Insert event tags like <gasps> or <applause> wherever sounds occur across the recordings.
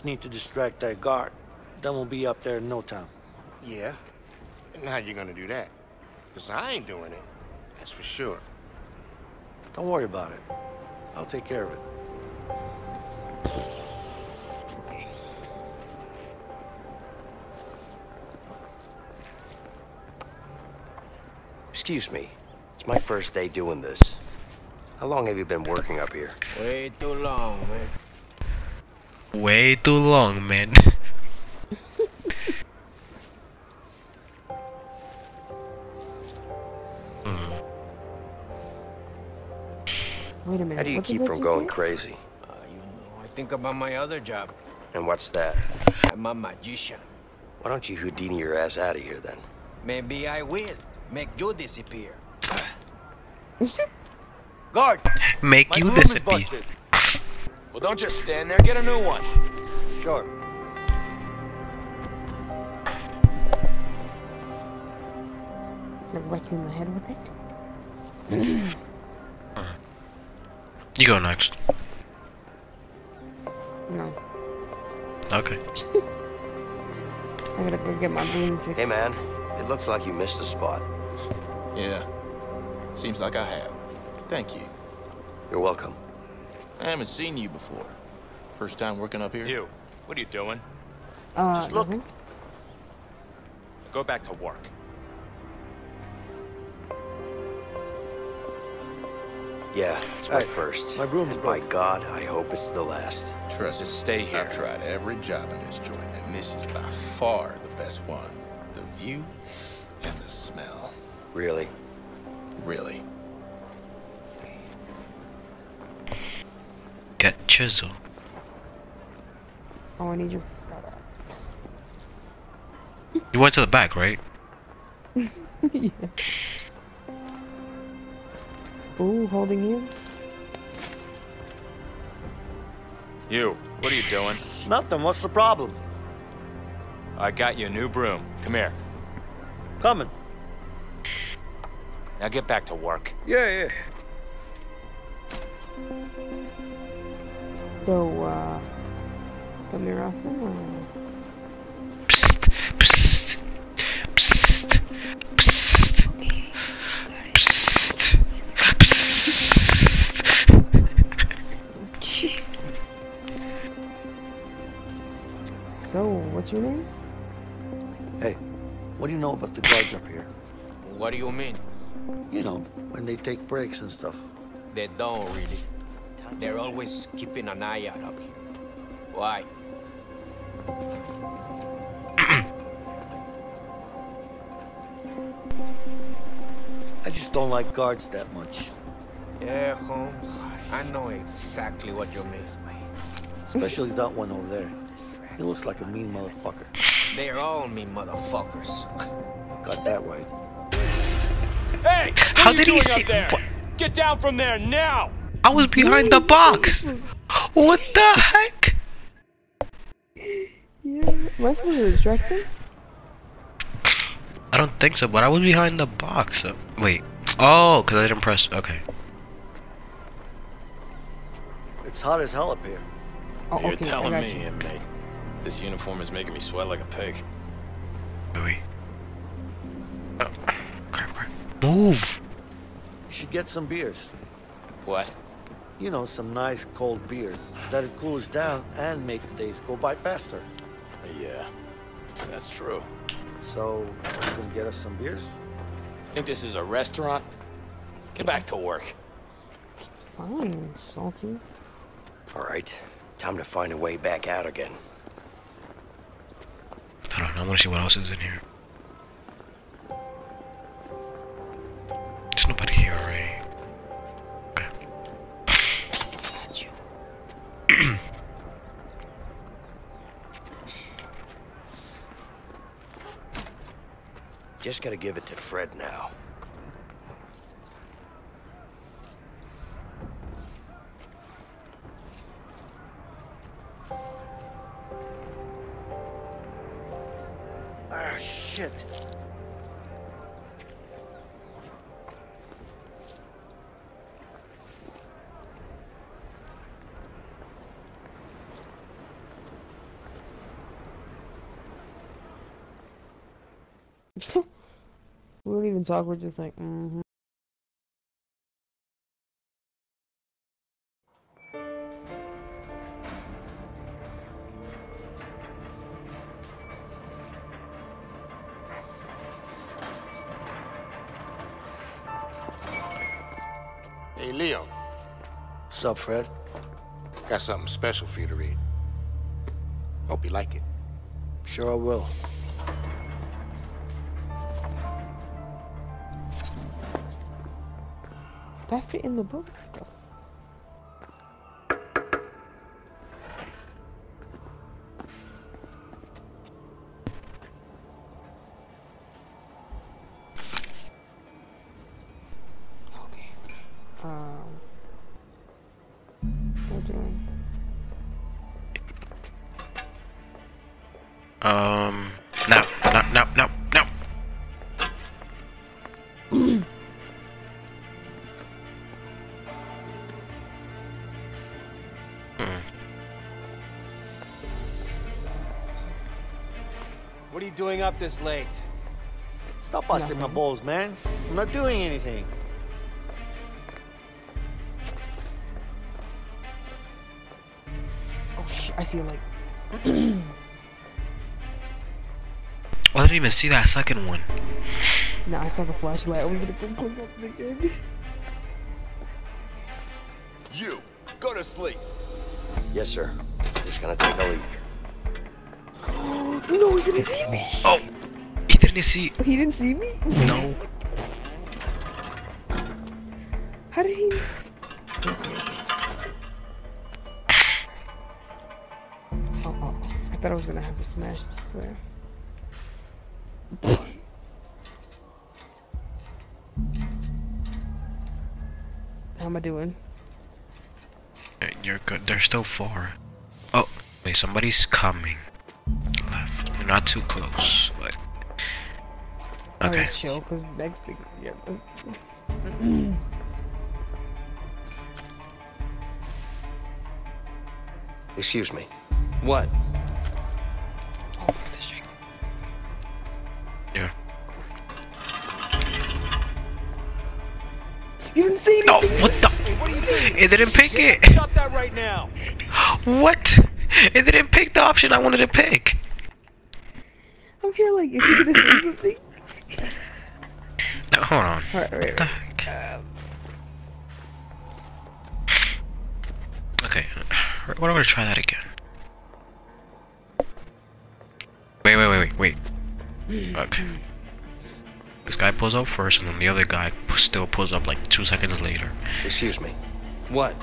I just need to distract that guard. Then we'll be up there in no time. Yeah? And how you gonna do that? Because I ain't doing it. That's for sure. Don't worry about it. I'll take care of it. Excuse me. It's my first day doing this. How long have you been working up here? Way too long, man. Way too long, man. <laughs> Wait a minute. How do you what keep from just going say? crazy? Uh, you know, I think about my other job. And what's that? I'm a magician. Why don't you Houdini your ass out of here then? Maybe I will make you disappear. <laughs> Guard! Make My you broom is disappear. Busted. Well, don't just stand there. Get a new one. Sure. Like whack you in the head with it? <clears throat> You go next. No. Okay. <laughs> I gotta go get my broom fixed. Hey man, it looks like you missed a spot. Yeah. Seems like I have. Thank you. You're welcome. I haven't seen you before. First time working up here? You, what are you doing? Uh, Just look. nothing. Go back to work. Yeah, it's my Hey, first. my broom's and by broken. God, I hope it's the last. Trust Just me. stay here. I've tried every job in this joint, and this is by far the best one. The view and the smell. Really? Really. Get chisel. Oh, I need you. You went to the back, right? yeah. <laughs> Ooh, holding you. You, what are you doing? Nothing. What's the problem? I got you a new broom. Come here. Coming. Now get back to work. Yeah, yeah. So, uh, come here often, or? Psst, psst, psst, psst, psst, psst. So, what's your name? Hey, what do you know about the guards up here? What do you mean? You know, when they take breaks and stuff. They don't really. They're always keeping an eye out up here. Why? <clears throat> I just don't like guards that much. Yeah, Holmes. I know exactly what you mean. Especially that one over there. He looks like a mean motherfucker. They're all me motherfuckers. <laughs> Got that right. Hey! What How are you did he doing see- up there? what? Get down from there now! I was behind the box. What the heck? Yeah. Am I supposed to distract him? I don't think so, but I was behind the box. So. Wait. Oh, because I didn't press. Okay. It's hot as hell up here. Oh, You're okay, telling me, you. inmate. This uniform is making me sweat like a pig. Wait. wait. Oh, crap, crap. Move. You should get some beers. What? You know, some nice cold beers. That'll cool us down and make the days go by faster. Yeah, that's true. So, you can get us some beers? I Think this is a restaurant? Get back to work. Fine, salty. All right, time to find a way back out again. Hold on, I want to see what else is in here. Just gotta give it to Fred now. Ah, shit. even talk. We're just like, mm-hmm. Hey, Leo, What's up, Fred? got something special for you to read. Hope you like it. Sure I will. That fit in the book. This late? Stop busting my balls, man. I'm not doing anything. Oh shit! I see a light. Oh, I didn't even see that second one. Nah, I saw the flashlight. I was gonna go click up the end. You, go to sleep. Yes, sir. Just gonna take a leak. No, he didn't see me. Oh, he didn't see. He didn't see me. No. How did he? Oh, oh, oh. I thought I was gonna have to smash the square. How am I doing? You're good. They're still far. Oh, wait, somebody's coming. Left. You're not too close, but. Okay. Alright, chill, cause next thing, yeah. this- Excuse me. What? Oh, this shit. Yeah. You didn't see No, anything. what the? It didn't pick it. Stop that right now! <gasps> What? It didn't pick the option I wanted to pick. I'm here like, is he gonna say something? No, hold on. Alright, What right, the right. heck? Um, okay, what am I gonna try that again? Wait, wait, wait, wait, wait. <clears throat> Okay. This guy pulls up first, and then the other guy still pulls up like two seconds later. Excuse me. What?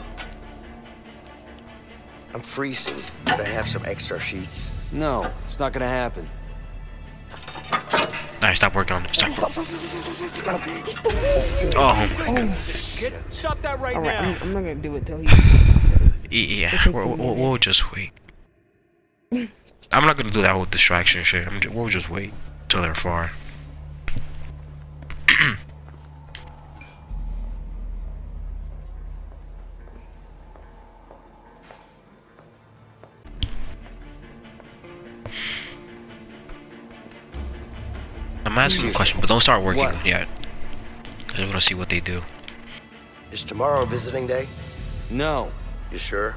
I'm freezing. Could I have some extra sheets? No, it's not gonna happen. Alright, stop working on it. Stop. Stop. Oh, oh my oh. god. Stop that right Alright, now! I'm, I'm not gonna do it till he. <laughs> Yeah, we'll, we'll, we'll just wait. I'm not gonna do that with distraction shit. I'm ju- we'll just wait till they're far. I'm asking you a question, but don't start working What? yet. I just wanna see what they do. Is tomorrow visiting day? No. You sure?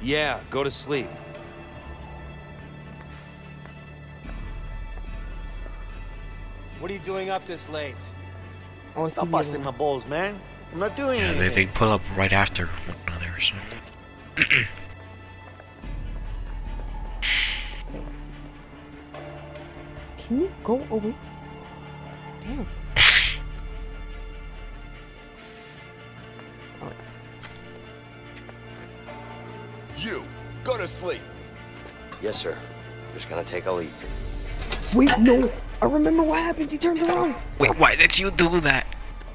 Yeah, go to sleep. What are you doing up this late? Oh, I see Stop busting my balls, man. I'm not doing Yeah, they, anything. they pull up right after one another, so. Can you go away? Damn. You, go to sleep. Yes, sir. Just gonna take a leak. Wait, no! I remember what happens. He turns around. Wait, why did you do that?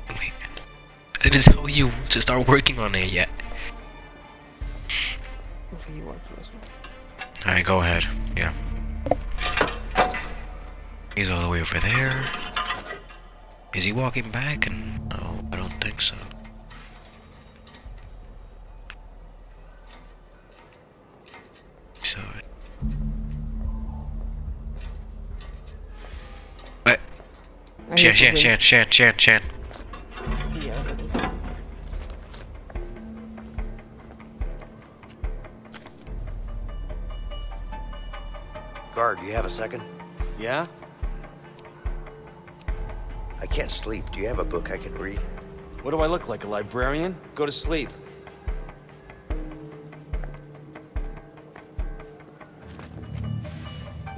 Wait. I didn't you to start working on it yet. Okay, you watch this one. Alright, go ahead. Yeah. He's all the way over there. Is he walking back? And no, I don't think so. So. What? Shan, Shan, Shan, Shan, Shan, Shan. Yeah. Guard, do you have a second? Yeah? I can't sleep. Do you have a book I can read? What do I look like, a librarian? Go to sleep.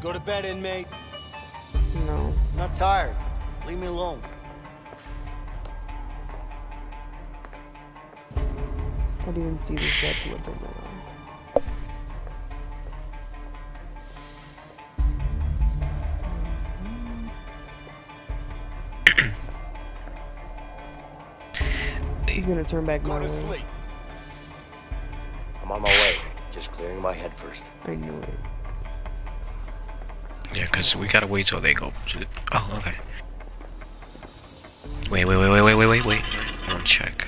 Go to bed, inmate. No. I'm not tired. Leave me alone. I didn't even see this guy till I gonna turn back my way. I'm on my way. Just clearing my head first. I knew it. Yeah, cause we gotta wait till they go. to the- Oh, okay. Wait, wait, wait, wait, wait, wait, wait, wait. I wanna check.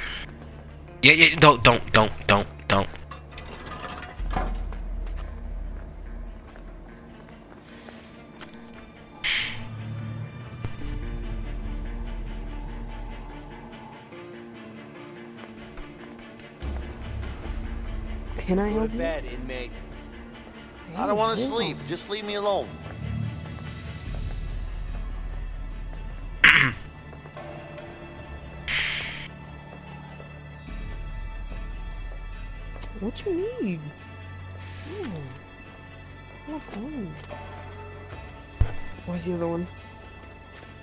Yeah, yeah. Don't, don't, don't, don't, bed, inmate. I don't want to sleep. Just leave me alone. What you need? Oh. What on? Where's the other one?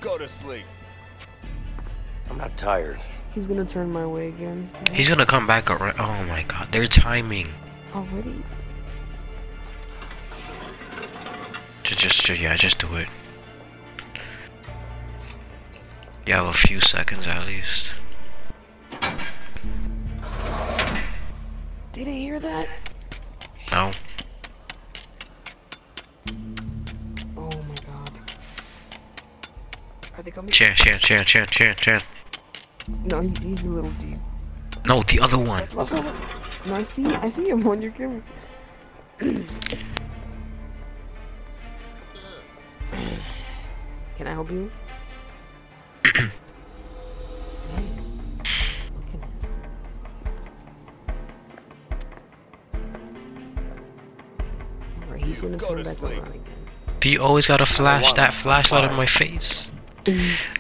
Go to sleep. I'm not tired. He's gonna turn my way again. He's gonna come back around. Oh my god, their timing. Already? Just, just, yeah, just do it. You have a few seconds at least. Did I hear that? No. Oh my god. Are they coming? Chan, Chan, Chan, Chan, Chan, Chan. No, he's a little deep. No, the other one. No, I see, I see him on your camera. Can I help you? Hey, looking at- Alright, he's gonna Go turn to back sleep. around again. Do you always gotta flash that flashlight in my face?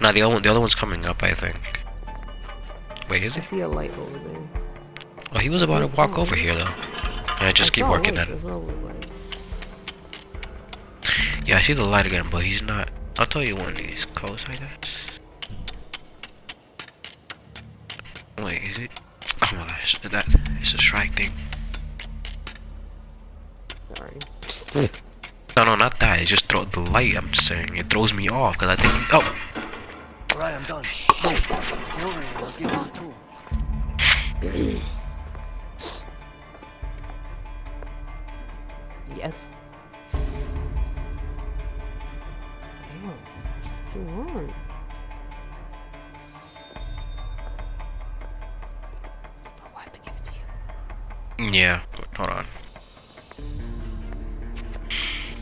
Nah, the other one, the other one's coming up, I think. Wait, is it? I see a light over there. Oh, he was about to walk over here though. And I just I keep working at it. I saw a light. Yeah, I see the light again, but he's not. I'll tell you when he's close, I guess. Wait, is it? Oh my gosh, that it's a strike thing. Sorry. No, no, not that. It just throw the light. I'm saying it throws me off because I think. Oh, All right, I'm done. Move. Get over here. I'll give you the tool. <sniffs> Yes. Damn. What you want? Oh, I have to give it to you. yeah. Hold on.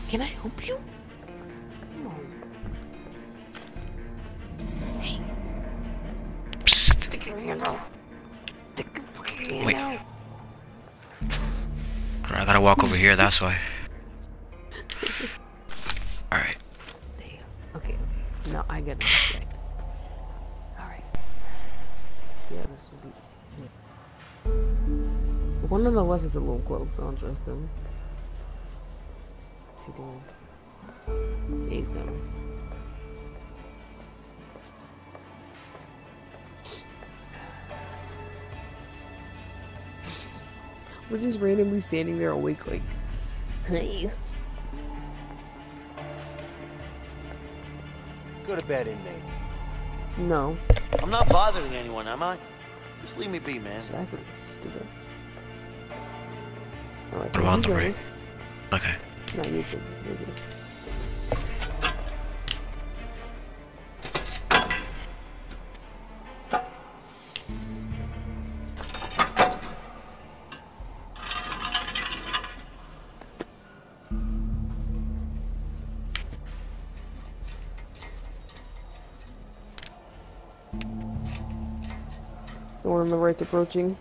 Can I help you? No. Hey, Psst. stick your hand out. Stick your hand Wait. out. Gotta walk over here. That's why. <laughs> All right. Okay. No, I get it. <sighs> Alright. Yeah, this will be. One on the left is a little close, so I'll trust them. Is he going? Yeah, he's coming. We're just randomly standing there awake like, hey. Go to bed, inmate. No. I'm not bothering anyone, am I? Just leave me be, man. Exactly. Stupid. Alright, What about you the guys. break? Okay. No, you can. The one on the right's approaching.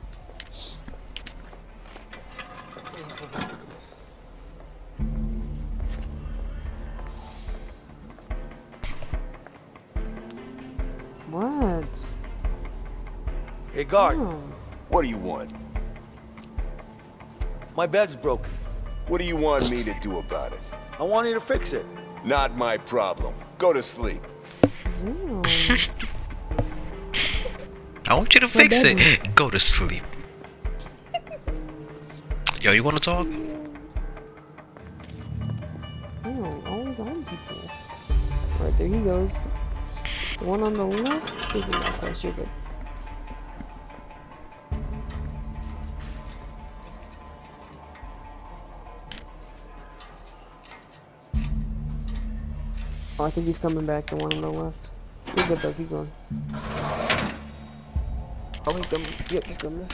What? Hey, guard, Oh. What do you want? my bed's broken. What do you want me to do about it? I want you to fix it. Not my problem. Go to sleep. Damn. <laughs> I want you to fix it. Go to sleep. Yo, you wanna talk? Damn, always on people. Alright, there he goes. The one on the left isn't that quite stupid. Oh, I think he's coming back, the one on the left. He's good though, keep going. Oh, he's coming. Yep, he's coming.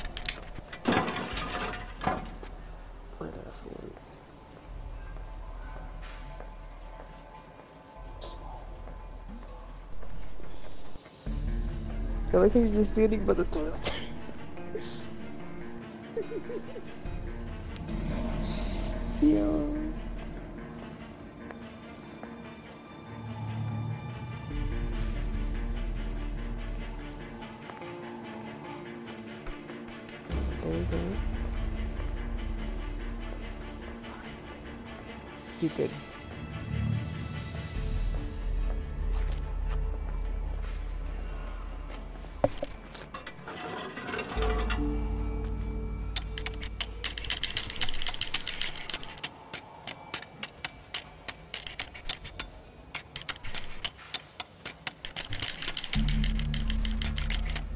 I? Like how you're just standing by the twist. <laughs> Yo. Good.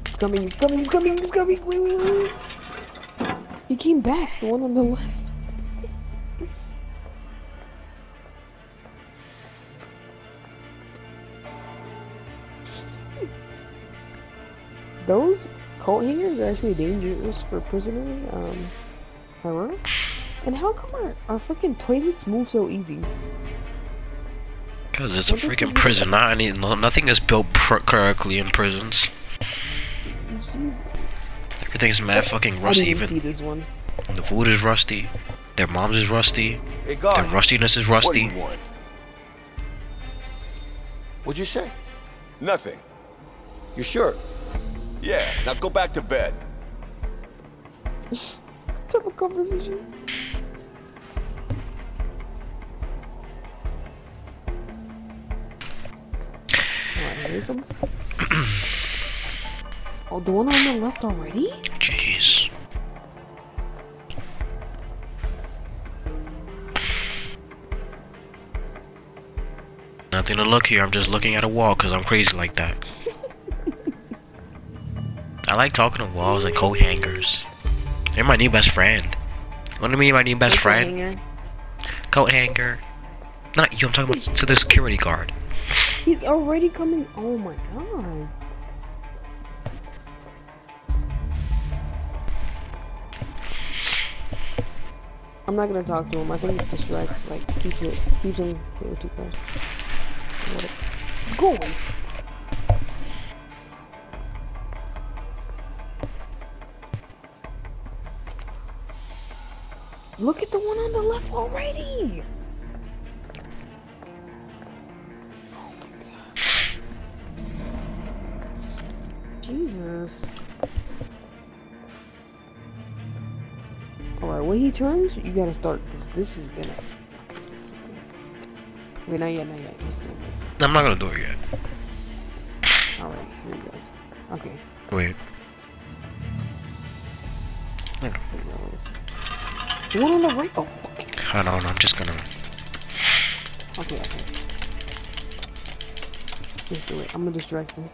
He's coming, he's coming, he's coming, he's coming, wait, wait, wait. He came back, the one on the left. Those coat hangers are actually dangerous for prisoners. Um, hello? And how come our, our freaking toilets move so easy? Cause it's a What is freaking prison. Not any, no, nothing is built pr- correctly in prisons. Jeez. Everything's mad fucking I rusty. didn't see Even this one. the food is rusty. Their moms is rusty. Hey, Their rustiness is What do rusty. you want? what'd you say? Nothing. You sure? Yeah, now go back to bed. <laughs> Type of conversation. Alright, <clears throat> here oh, the one on the left already? Jeez. Nothing to look here. I'm just looking at a wall because I'm crazy like that. I like talking to walls and coat hangers. They're my new best friend. What do you mean, my new best Coat friend? hanger. Coat hanger. Not you. I'm talking about to the security guard. He's already coming. Oh my god. I'm not gonna talk to him. I think it distracts, like, keeps it, keeps him too close. Let it Look at the one on the left already. Jesus. Alright, when he turns, you gotta start, because this is gonna... Wait, not yet, not yet. I'm not gonna do it yet. Alright, here he goes. Okay. Wait. out what it is. The one on the right? Oh. I don't know. I'm just gonna. Okay, okay. Just do it. I'm gonna distract him.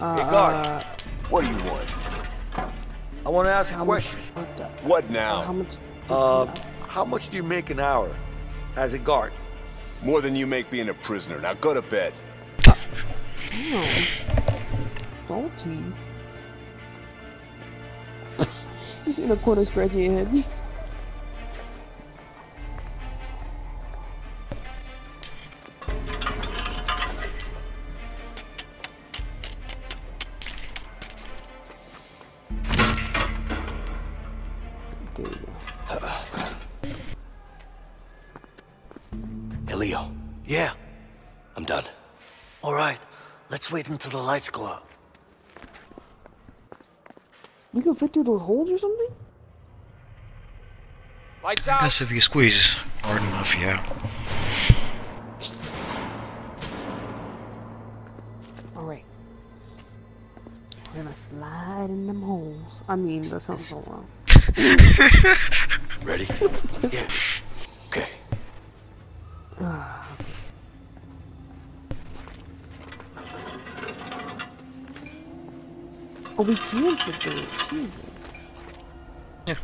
Uh, Hey, guard. uh, What do you want? I want to ask a question. Much, what, the, What how now? much? Uh, how much do you make an hour as a guard? More than you make being a prisoner. Now go to bed. Damn salty. <laughs> He's in a corner scratching your head. Leo. Yeah. I'm done. All right. Let's wait until the lights go out. You can fit through those holes or something? Lights I out. guess if you squeeze hard enough, yeah. Alright. We're gonna slide in them holes. I mean, that sounds so <laughs> wrong. Ready? <laughs> yeah. We can fit through it. Jesus. Yeah.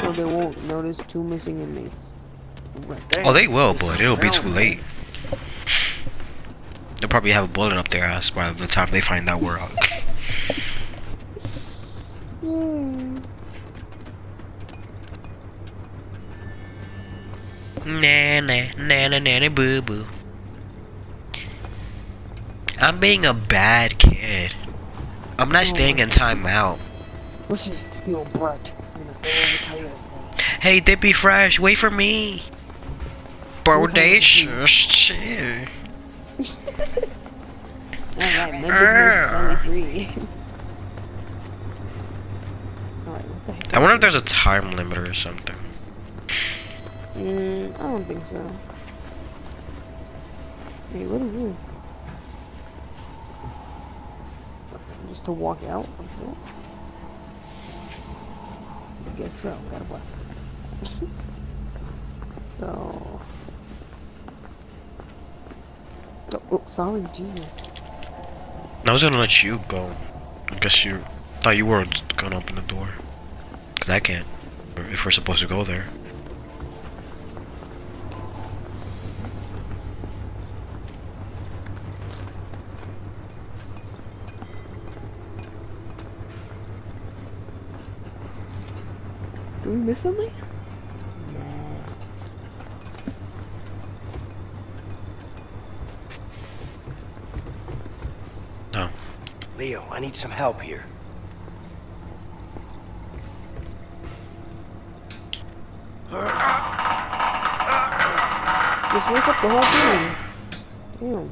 So they won't notice two missing inmates. Right. Oh, they will, but it'll be too late. They'll probably have a bullet up their ass by the time they find out we're out. <laughs> Hmm. Na na na na na na boo boo. I'm being a bad kid. I'm not staying in timeout. Let's just, yo, Brett. I'm gonna go over and tell you thing. Hey, Dippy Fresh, wait for me. Bodacious shit. Alright, my Arr. business is only free. Alright, what the heck? I wonder if there's a time limit or something. Mm, I don't think so. Wait, what is this? Just to walk out? I guess so. Gotta walk. <laughs> so. Oh, oh, sorry, Jesus. I was gonna let you go. I guess you thought you were gonna open the door. Cause I can't. If we're supposed to go there. Did miss something? No. Leo, I need some help here. Just wake up the whole thing. Damn.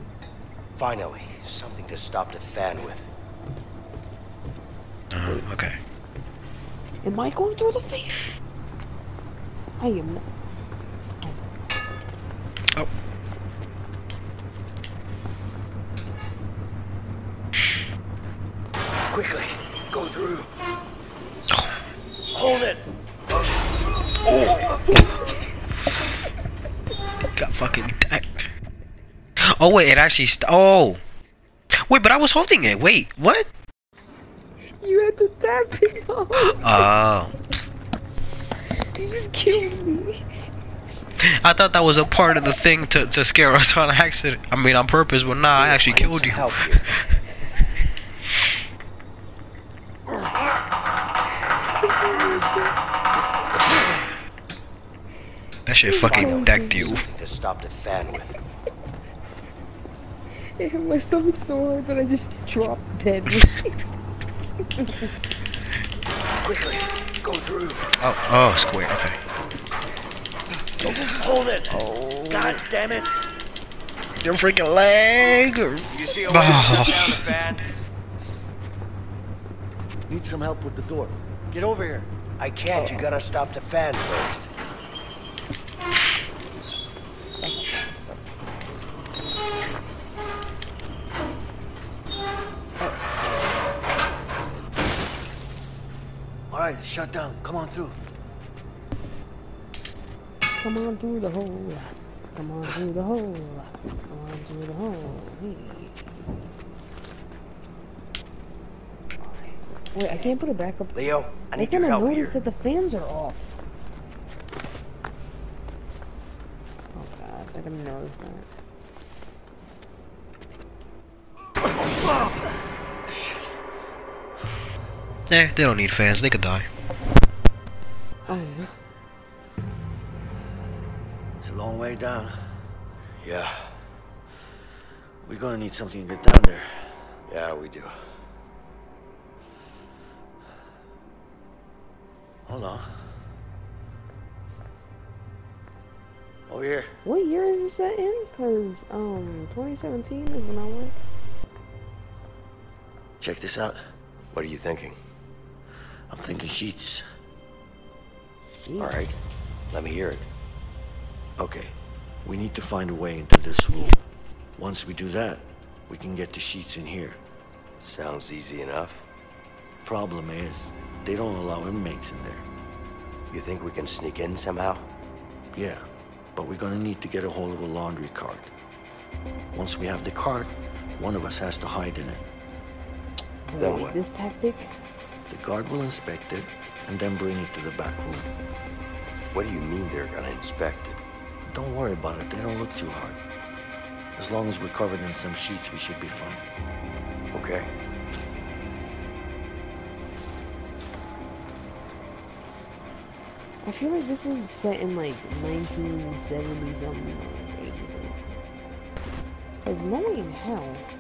Finally, something to stop the fan with. Uh, okay. Am I going through the fan? I am not. Oh. Quickly, go through. Hold it. Oh. Got fucking decked. Oh wait, it actually st- oh. Wait, but I was holding it. Wait, what? You had to tap it off. Oh. You just killed me. I thought that was a part of the thing to, to scare us on accident. I mean, on purpose, but nah, I actually need killed you. Help here. <laughs> That shit fucking decked you. To stop the fan with. <laughs> It hit my stomach so hard that I just dropped dead. <laughs> Quickly, go through. Oh, oh, square. Okay. Hold it! Oh. God damn it! Your freaking leg. You see a oh. way Oh. shut down the fan? Need some help with the door. Get over here. I can't. You gotta stop the fan first. Down. Come on through. Come on through the hole. Come on through the hole. Come on through the hole. Wait, I can't put it back up. Leo, I I need kind your of help noticed here. that the fans are off. Oh god, I didn't notice that. Eh, they don't need fans. They could die. Oh. It's a long way down. Yeah, We're gonna need something to get down there. yeah, we do. Hold on. Over here. What year is it set in? Cause um 2017 is when I went. Check this out. What are you thinking? I'm thinking sheets. All right, let me hear it. Okay. We need to find a way into this room. Once we do that, we can get the sheets in here. Sounds easy enough. Problem is, they don't allow inmates in there. You think we can sneak in somehow? Yeah, but we're gonna need to get a hold of a laundry cart. Once we have the cart, one of us has to hide in it. Then what? This tactic? The guard will inspect it and then bring it to the back room. What do you mean they're gonna inspect it? Don't worry about it, they don't look too hard. As long as we're covered in some sheets, we should be fine. Okay. I feel like this is set in like 1970 something or 80 something. Cause no way in hell